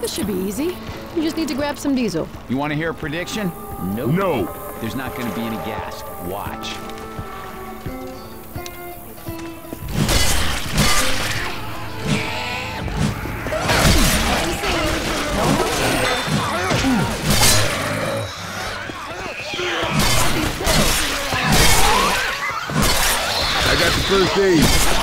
This should be easy. You just need to grab some diesel. You want to hear a prediction? Nope. No. There's not going to be any gas. Watch. I got the first aid.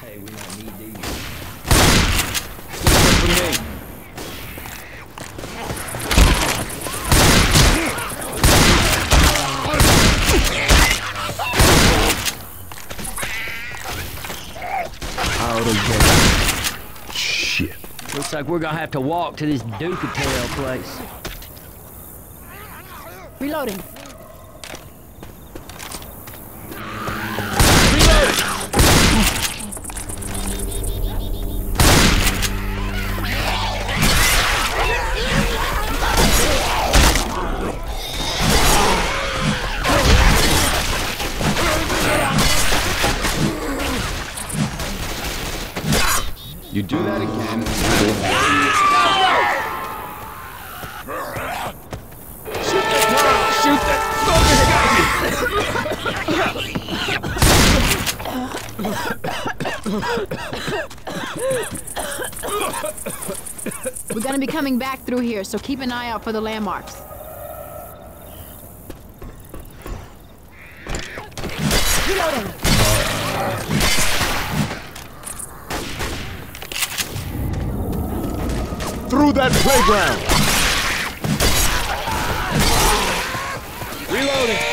Hey, we might need these. Shit. Looks like we're gonna have to walk to this Ducatel place. Reloading. You do that again. Shoot that! We're gonna be coming back through here, so keep an eye out for the landmarks. Reloading. Through that playground. Reloading.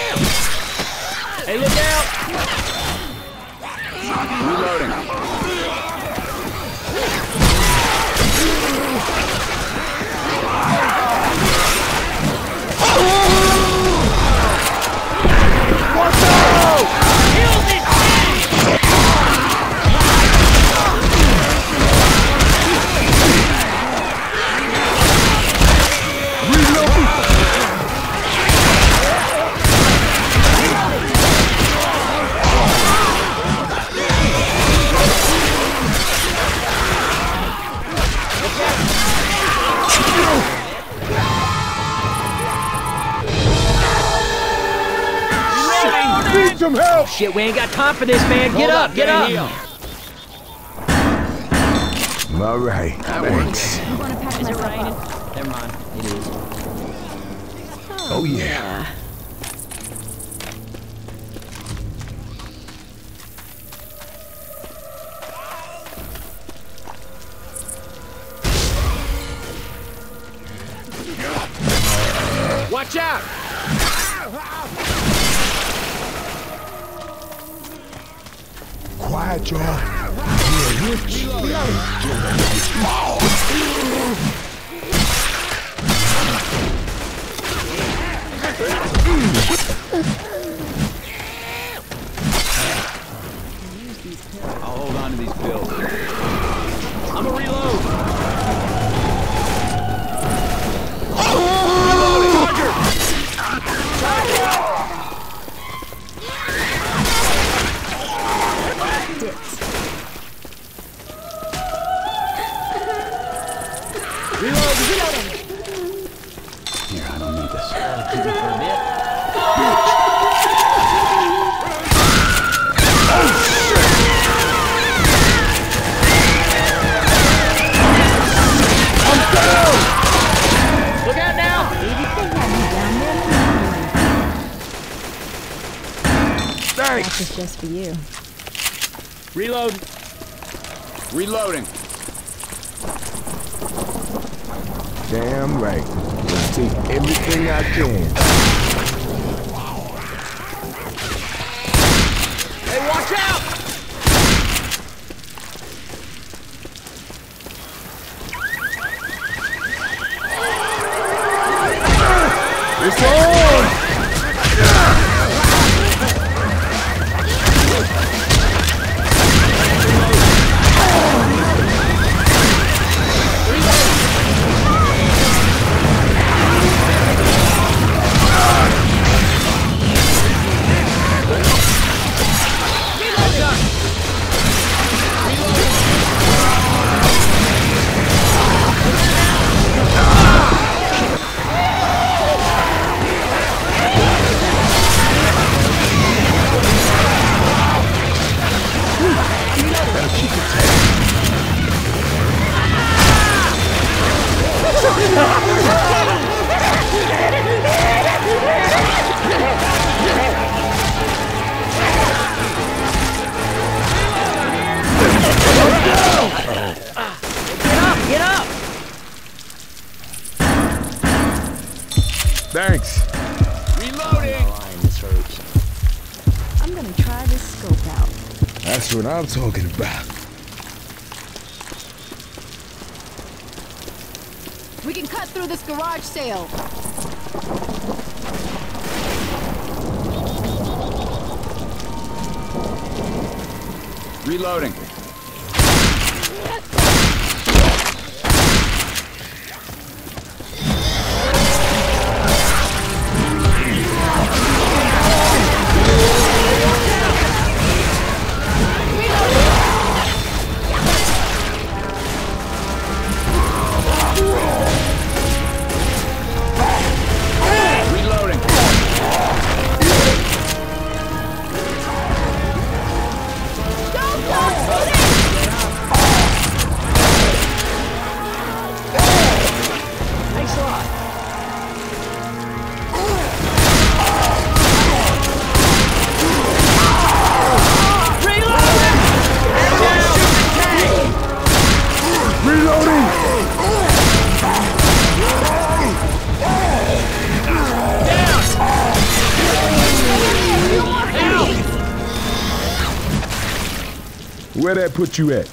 Some help. Shit, we ain't got time for this, man. Get up, get up. All right. Thanks. I'm gonna pack myself. Never mind. It is. Oh yeah. Quiet, rich. I'll hold on to these pills. Here, I don't need this. Keep it for a bit. Look out now! Thanks. This is just for you. Reload. Reloading. Damn right. Take everything I can. Thanks. Reloading! Oh, Lying, this hurts. I'm gonna try this scope out. That's what I'm talking about. We can cut through this garage sale. Reloading. Reloading. Where that put you at?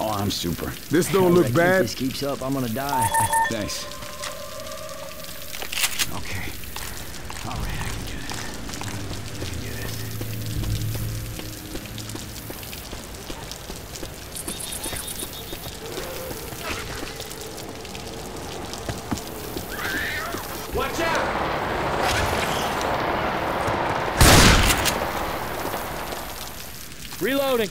Oh, I'm super. This don't look If bad. this keeps up, I'm gonna die. Thanks. Okay. All right, Reloading.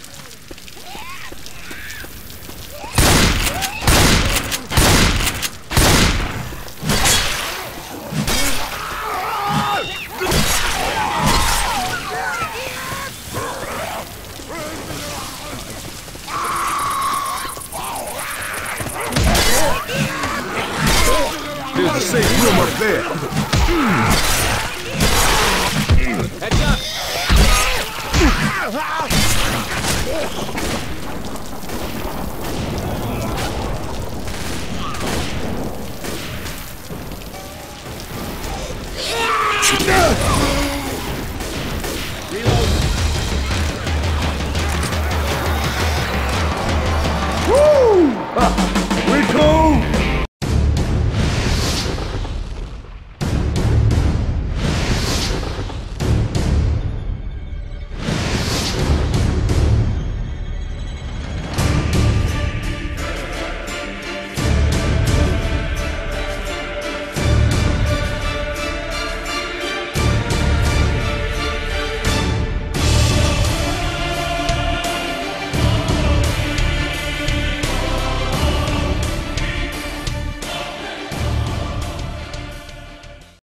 There's a safe room up there. Ha!